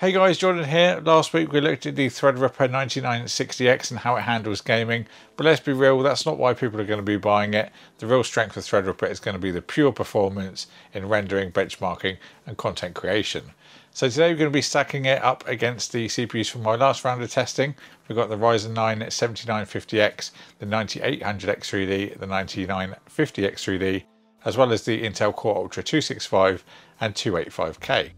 Hey guys, Jordan here. Last week we looked at the Threadripper 9960X and how it handles gaming, but let's be real, that's not why people are going to be buying it. The real strength of Threadripper is going to be the pure performance in rendering, benchmarking and content creation. So today we're going to be stacking it up against the CPUs from my last round of testing. We've got the Ryzen 9 7950X, the 9800X3D, the 9950X3D, as well as the Intel Core Ultra 265 and 285K.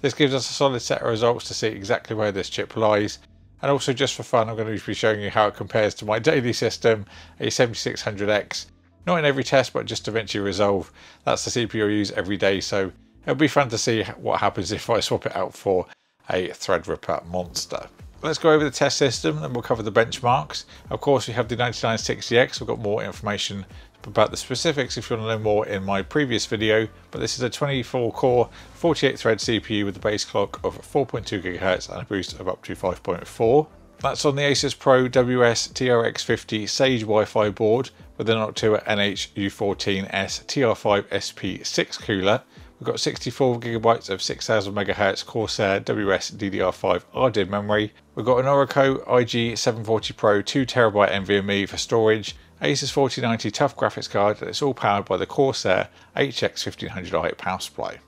This gives us a solid set of results to see exactly where this chip lies. And also just for fun, I'm going to be showing you how it compares to my daily system, a 7600X. Not in every test, but just to eventually resolve. That's the CPU I use every day, so it'll be fun to see what happens if I swap it out for a Threadripper monster. Let's go over the test system and we'll cover the benchmarks. Of course, we have the 9960X. We've got more information about the specifics if you want to know more in my previous video, but this is a 24 core, 48 thread CPU with a base clock of 4.2 GHz and a boost of up to 5.4. That's on the Asus Pro WS TRX50 Sage Wi-Fi board with an Noctua NH-U14S TR5 SP6 cooler. We've got 64 gigabytes of 6000 MHz Corsair WS DDR5 RDIMM memory. We've got an Orico IG740 Pro 2TB NVMe for storage Asus 4090 TUF graphics card it's all powered by the Corsair HX1500i power supply.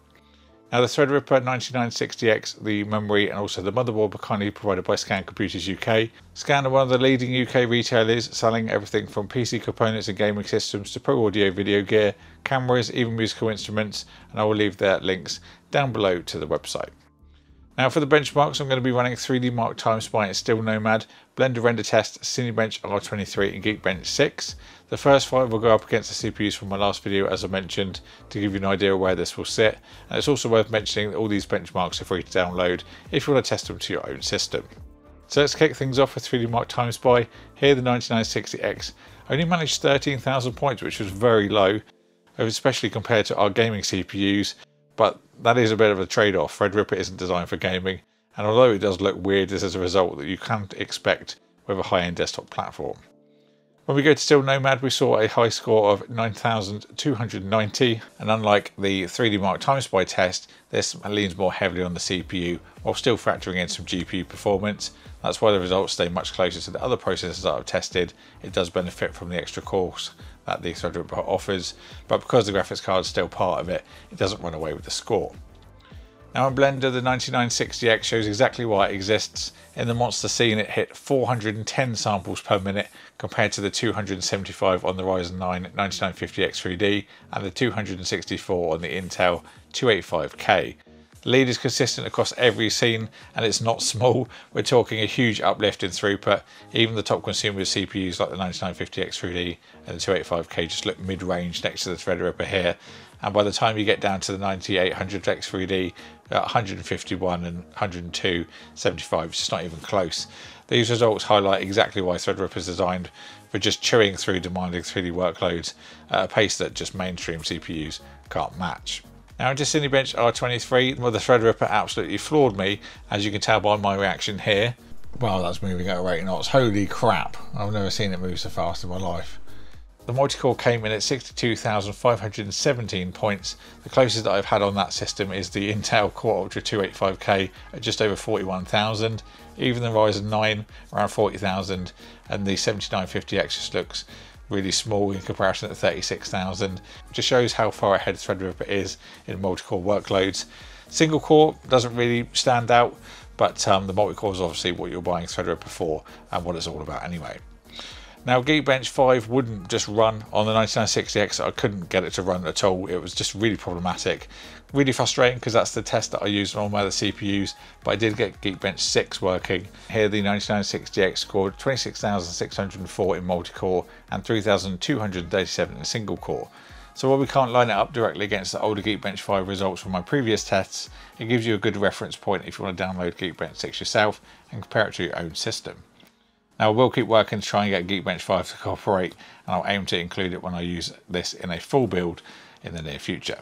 Now the Threadripper 9960X, the memory and also the motherboard were kindly provided by Scan Computers UK. Scan are one of the leading UK retailers selling everything from PC components and gaming systems to pro audio video gear, cameras, even musical instruments and I will leave their links down below to the website. Now for the benchmarks, I'm going to be running 3D Mark Time Spy and Steel Nomad, Blender Render Test, Cinebench R23 and Geekbench 6. The first five will go up against the CPUs from my last video as I mentioned to give you an idea of where this will sit. And it's also worth mentioning that all these benchmarks are free to download if you want to test them to your own system. So let's kick things off with 3D Mark Time Spy. Here the 9960X only managed 13,000 points which was very low, especially compared to our gaming CPUs but that is a bit of a trade-off. Threadripper isn't designed for gaming, and although it does look weird this is a result that you can't expect with a high-end desktop platform. When we go to Steel Nomad, we saw a high score of 9,290, and unlike the 3D Mark Time Spy test, this leans more heavily on the CPU while still factoring in some GPU performance. That's why the results stay much closer to the other processors that I've tested. It does benefit from the extra cores that the Threadripper offers, but because the graphics card is still part of it, it doesn't run away with the score. Now in Blender, the 9960X shows exactly why it exists. In the monster scene, it hit 410 samples per minute compared to the 275 on the Ryzen 9 9950X3D and the 264 on the Intel 285K. Lead is consistent across every scene and it's not small. We're talking a huge uplift in throughput. Even the top consumer CPUs like the 9950X3D and the 285K just look mid-range next to the Threadripper here. And by the time you get down to the 9800X3D, 151 uh, and 102, 75, it's just not even close. These results highlight exactly why Threadripper is designed for just chewing through demanding 3D workloads at a pace that just mainstream CPUs can't match. Now into Cinebench R23, well the Threadripper absolutely floored me, as you can tell by my reaction here. Wow, that's moving at 8 knots. Holy crap, I've never seen it move so fast in my life. The multi-core came in at 62,517 points. The closest that I've had on that system is the Intel Core Ultra 285K at just over 41,000. Even the Ryzen 9 around 40,000 and the 7950X just looks really small in comparison to 36,000. Just shows how far ahead Threadripper is in multi-core workloads. Single core doesn't really stand out, but um, the multi-core is obviously what you're buying Threadripper for and what it's all about anyway. Now Geekbench 5 wouldn't just run on the 9960X, I couldn't get it to run at all, it was just really problematic. Really frustrating because that's the test that I used on all my other CPUs, but I did get Geekbench 6 working. Here the 9960X scored 26,604 in multi-core and 3,237 in single core. So while we can't line it up directly against the older Geekbench 5 results from my previous tests, it gives you a good reference point if you want to download Geekbench 6 yourself and compare it to your own system. Now we'll keep working to try and get Geekbench 5 to cooperate and I'll aim to include it when I use this in a full build in the near future.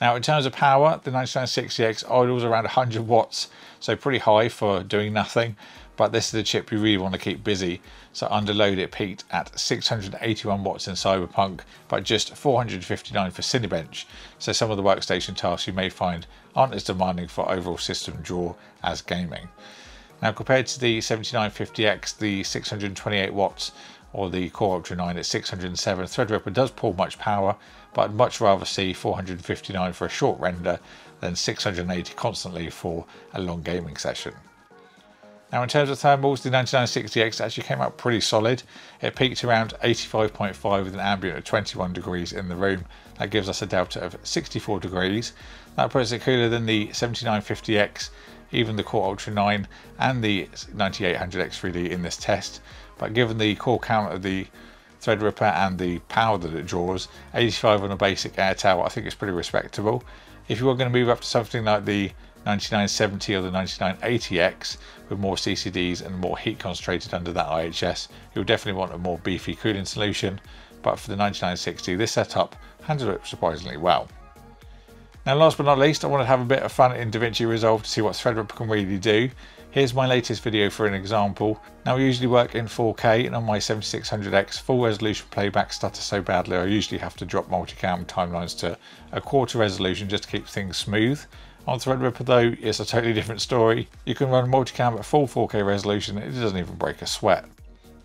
Now in terms of power, the 9960X idles around 100 watts, so pretty high for doing nothing, but this is the chip you really want to keep busy. So under load it peaked at 681 watts in Cyberpunk, but just 459 for Cinebench. So some of the workstation tasks you may find aren't as demanding for overall system draw as gaming. Now compared to the 7950X, the 628 watts or the Core Ultra 9 at 607, Threadripper does pull much power, but I'd much rather see 459 for a short render than 680 constantly for a long gaming session. Now in terms of thermals, the 9960X actually came out pretty solid. It peaked around 85.5 with an ambient of 21 degrees in the room. That gives us a delta of 64 degrees. That puts it cooler than the 7950X, even the Core Ultra 9 and the 9800X3D in this test. But given the core count of the Threadripper and the power that it draws, 85 on a basic air tower, I think it's pretty respectable. If you were going to move up to something like the 9970 or the 9980X with more CCDs and more heat concentrated under that IHS, you'll definitely want a more beefy cooling solution. But for the 9960, this setup handled it surprisingly well. Now last but not least, I want to have a bit of fun in DaVinci Resolve to see what Threadripper can really do. Here's my latest video for an example. Now I usually work in 4K and on my 7600X full resolution playback stutters so badly I usually have to drop multicam timelines to a quarter resolution just to keep things smooth. On Threadripper though, it's a totally different story. You can run multicam at full 4K resolution, it doesn't even break a sweat.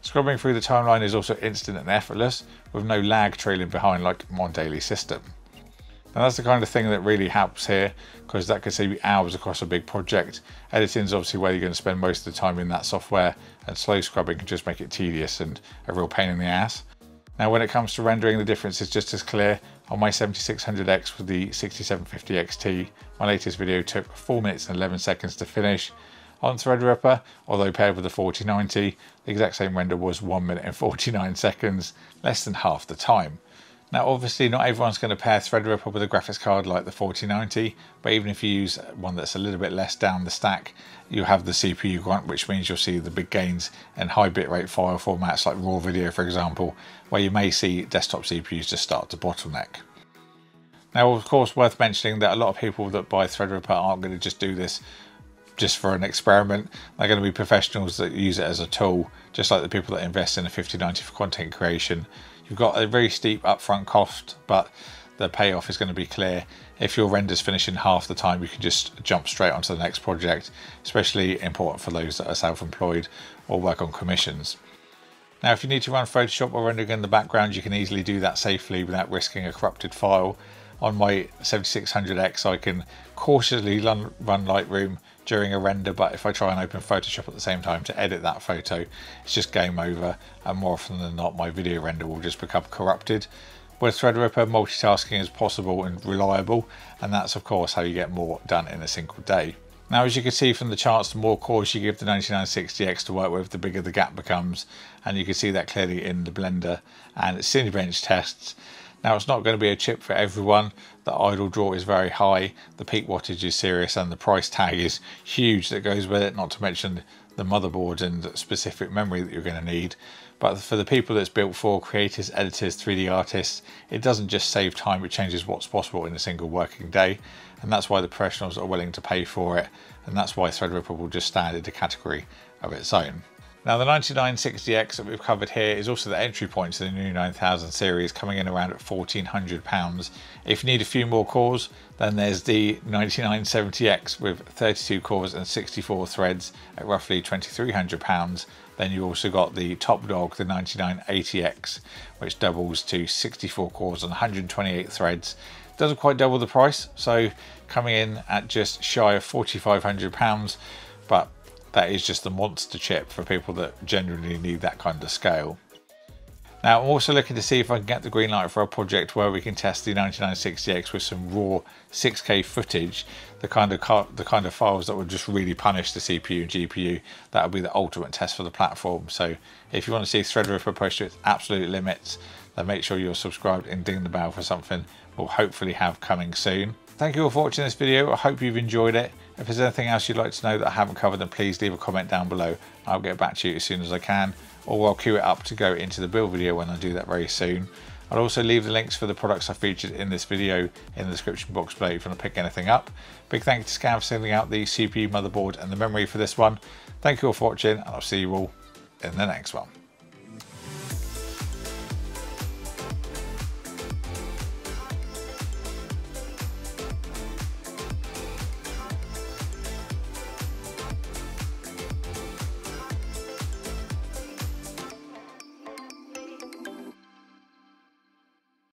Scrubbing through the timeline is also instant and effortless, with no lag trailing behind like my daily system. Now that's the kind of thing that really helps here, because that could save you hours across a big project. Editing is obviously where you're going to spend most of the time in that software, and slow scrubbing can just make it tedious and a real pain in the ass. Now when it comes to rendering, the difference is just as clear. On my 7600X with the 6750 XT, my latest video took 4 minutes and 11 seconds to finish. On Threadripper, although paired with the 4090, the exact same render was 1 minute and 49 seconds, less than half the time. Now obviously not everyone's going to pair Threadripper with a graphics card like the 4090, but even if you use one that's a little bit less down the stack, you have the CPU grunt, which means you'll see the big gains in high bitrate file formats like RAW video for example, where you may see desktop CPUs just start to bottleneck. Now of course worth mentioning that a lot of people that buy Threadripper aren't going to just do this just for an experiment. They're going to be professionals that use it as a tool, just like the people that invest in a 5090 for content creation. You've got a very steep upfront cost, but the payoff is going to be clear. If your renders finish in half the time, you can just jump straight onto the next project, especially important for those that are self-employed or work on commissions. Now, if you need to run Photoshop or rendering in the background, you can easily do that safely without risking a corrupted file. On my 7600X, I can cautiously run Lightroom during a render, but if I try and open Photoshop at the same time to edit that photo, it's just game over. And more often than not, my video render will just become corrupted. With Threadripper, multitasking is possible and reliable, and that's of course how you get more done in a single day. Now, as you can see from the charts, the more cores you give the 9960X to work with, the bigger the gap becomes, and you can see that clearly in the Blender and Cinebench tests. Now it's not going to be a chip for everyone. The idle draw is very high, the peak wattage is serious and the price tag is huge that goes with it, not to mention the motherboard and specific memory that you're going to need. But for the people that's built for, creators, editors, 3D artists, it doesn't just save time, it changes what's possible in a single working day. And that's why the professionals are willing to pay for it. And that's why Threadripper will just stand in a category of its own. Now the 9960X that we've covered here is also the entry point to the new 9000 series coming in around at £1400. If you need a few more cores then there's the 9970X with 32 cores and 64 threads at roughly £2300. Then you've also got the top dog the 9980X which doubles to 64 cores and 128 threads. Doesn't quite double the price so coming in at just shy of £4500 but that is just a monster chip for people that genuinely need that kind of scale. Now I'm also looking to see if I can get the green light for a project where we can test the 9960X with some raw 6K footage, the kind of the kind of files that would just really punish the CPU and GPU. That would be the ultimate test for the platform. So if you want to see Threadripper push to its absolute limits, then make sure you're subscribed and ding the bell for something we'll hopefully have coming soon. Thank you all for watching this video. I hope you've enjoyed it. If there's anything else you'd like to know that I haven't covered, then please leave a comment down below. I'll get back to you as soon as I can, or I'll queue it up to go into the build video when I do that very soon. I'll also leave the links for the products I featured in this video in the description box below if you want to pick anything up. Big thank you to Scan for sending out the CPU motherboard and the memory for this one. Thank you all for watching and I'll see you all in the next one.